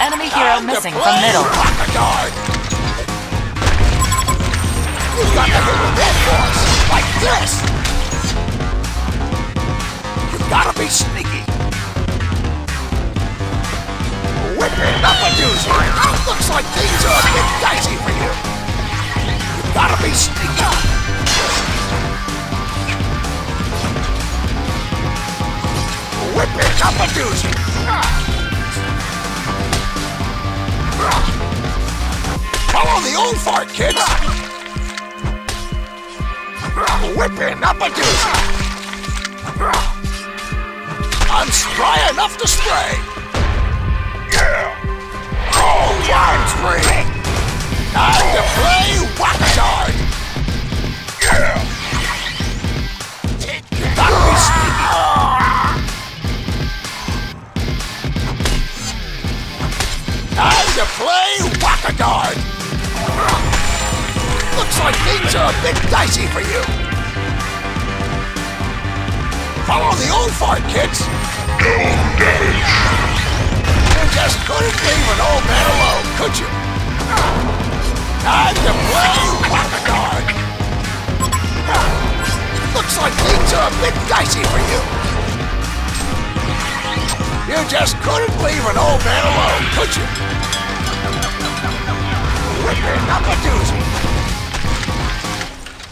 Enemy hero missing from middle. Oh Crocodile! You got to hit with that force, like this! You gotta be sneaky. Whipping up Fart, kids! Whipping up a doozy! I'm spry enough to spray! Yeah! Oh, rhyme spree! Time to play Whack-A-Dart! Yeah! Time to play Whack-A-Dart! Looks like things are a bit dicey for you. Follow the old fart, kids. You just couldn't leave an old man alone, could you? Time to play Whack-A-Dart! Looks like things are a bit dicey for you. You just couldn't leave an old man alone, could you? You're not a doozy.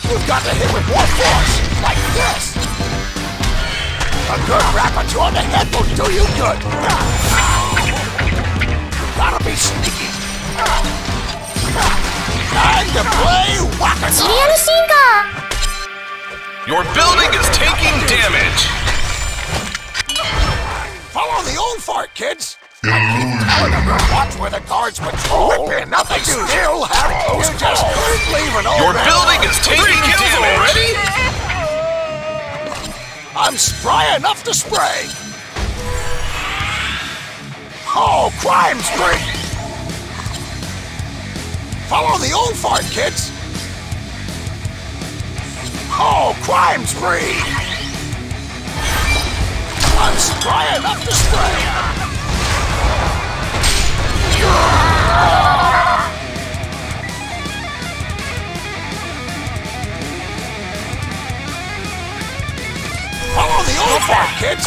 You've got to hit with more force! Like this! A good rap at you on the head will do you good! You gotta be sneaky! Time to play Wakasa! Your building is taking damage! Follow the old fart, kids! Telling them to watch where the guards patrol. Whipping up a. Still have You just couldn't leave an old Your man building is taking kills damage. already? I'm spry enough to spray. Oh, crime spree! Follow the old fart, kids. Oh, crime spree! I'm spry enough to spray. Follow the old fart, kids.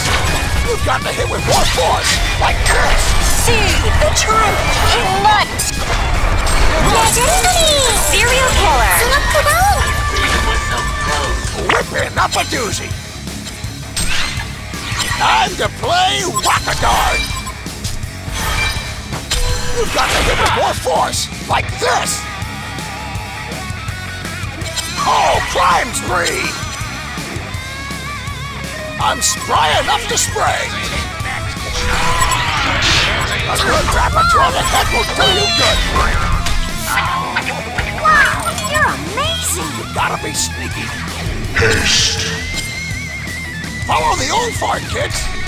You've got to hit with more force, like this. See the truth ignite! Legendary! Serial killer! Smoke down! Whipping up a doozy. Time to play Whack-A-Dart. You've got to hit with more force, like this. Oh, crime spree! I'm spry enough to spray. A good rapper on the head will do you good. Wow, you're amazing! You gotta be sneaky. Haste. Follow the old fart, kids.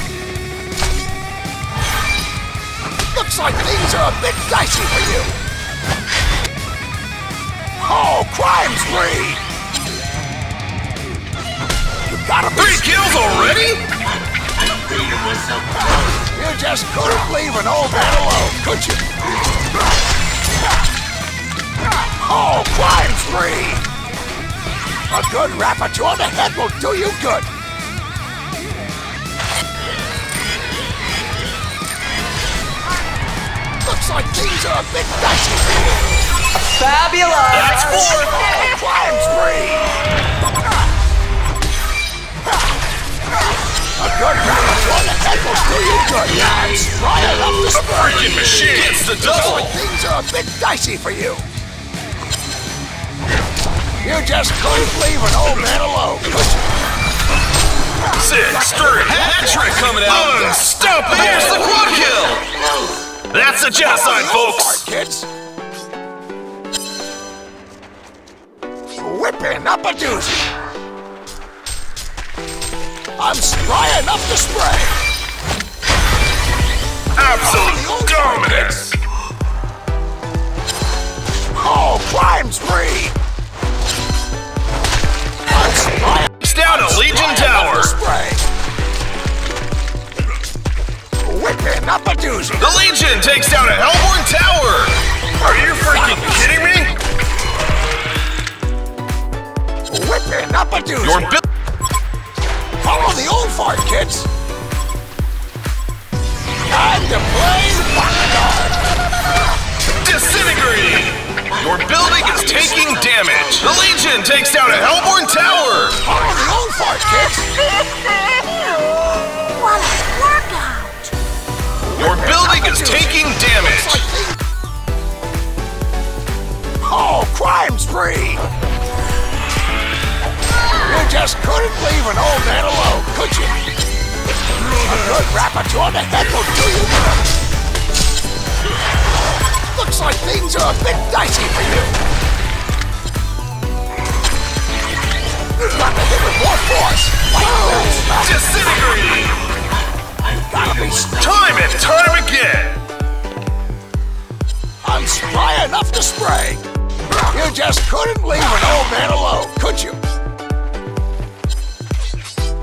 Looks like things are a bit dicey for you. Oh, crime spree! You gotta be Three kills already? You just couldn't leave an old man alone, could you? Oh, crime spree! A good rapper on the head will do you good. Looks like things are a bit dicey for you. Fabulous! That's four. Crime spree! A good rapper on the head will do you good. That's right enough to spray. Freaking machine gets the Looks double. like things are a bit dicey for you. You just couldn't leave an old man alone? Six, three, hat trick coming out. Unstoppable. Here's the quad kill. That's the genocide, Follow folks. fart, kids. Whipping up a doozy. I'm spry enough to spray. Absolute dominance. Oh, crime spree! Takes down a Hellborn tower. The old fart, kids. What a workout! Your building is taking damage. Oh, crime spree! You just couldn't leave an old man alone, could you? A good rapper the head will do you. Looks like things are a bit dicey for you. More force. Disintegrating. Time and time again. I'm spry enough to spray. You just couldn't leave an old man alone, could you?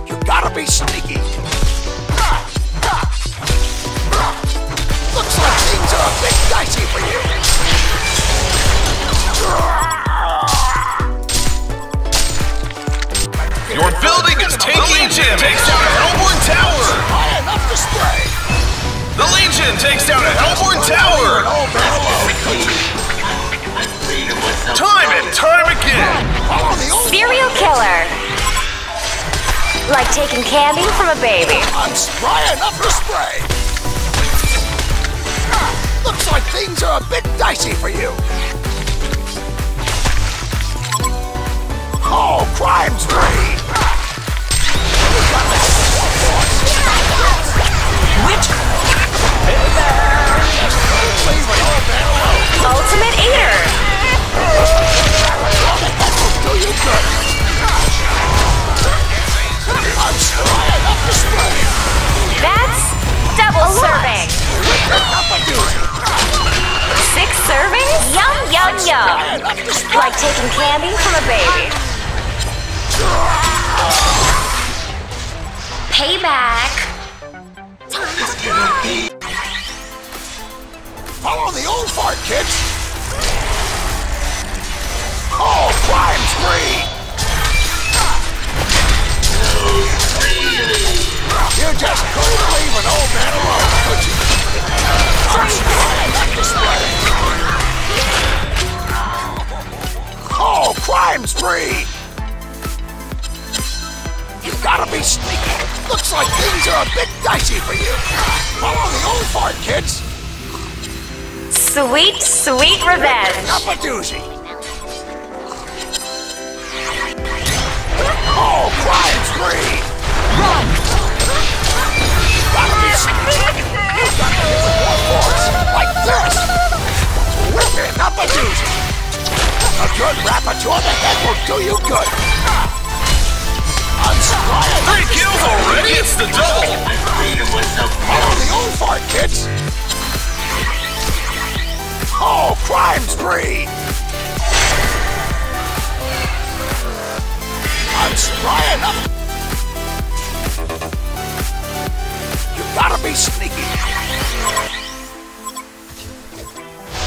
You gotta be. Taking damage. Takes down a Hellborn tower. High enough to spray. The Legion takes down a Hellborn tower. old man alone, could you? Time and time again. Follow the old Serial killer. Like taking candy from a baby. I'm spry enough to spray. Ah, looks like things are a bit dicey for you. Oh, crime spree! Which Just couldn't leave an old man alone. Ultimate eater. All the heck will do you good. I'm spry enough to spray. That's double serving. A doozy. Six servings? Yum, yum, yum. enough to spray. Like taking candy from a baby. Payback. Follow the old fart, kids. Oh, crime spree! You just couldn't leave an old man alone, could you? Trying not to spray. Oh, crime spree! Things are a bit dicey for you. Follow the old fart, kids. Sweet, sweet revenge. Up a doozy. Oh, crime spree! Run! Gotta be sneaky. You got to hit with more force, like this. Whipping up a doozy. A good rapper on the head will do you good. Sprying. Three kills already. It's the double. Follow the old fart, kids. Oh, crime spree! I'm spry enough. You gotta be sneaky.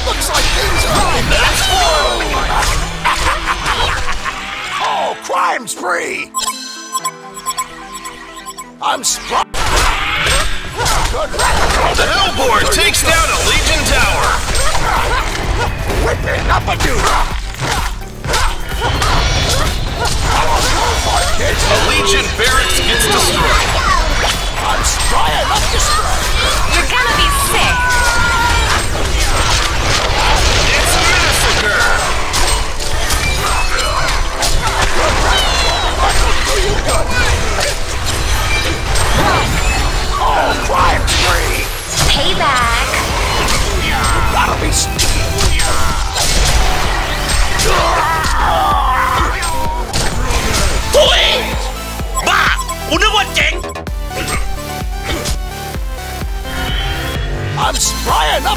Looks like things are. That's four. Oh, crime spree! I'm rapper. The Hellborn takes down a Legion tower. Whipping up a dude! Follow the old fart, kids! A Legion barracks gets destroyed. I'm spry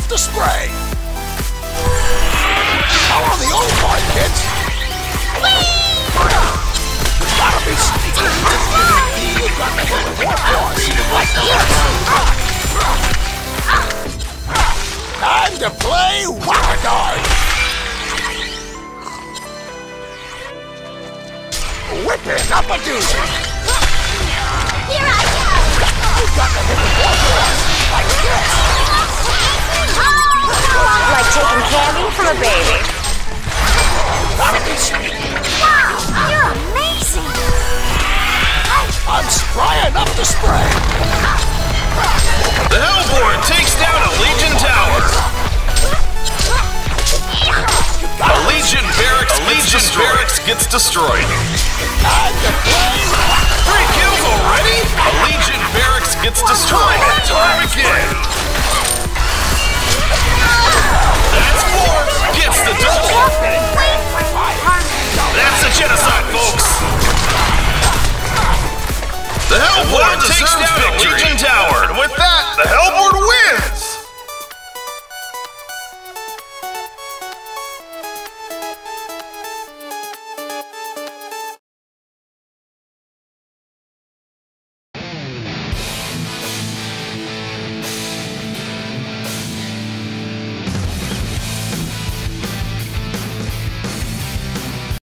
to spray! Follow the old part, kids! Gotta be sneaky! I'm spry enough to spray. The Hellborn takes down a Legion tower. A Legion barracks, a Legion barracks gets destroyed. Time to play. The Hellborn takes down a Legion tower. And with that, the Hellborn wins.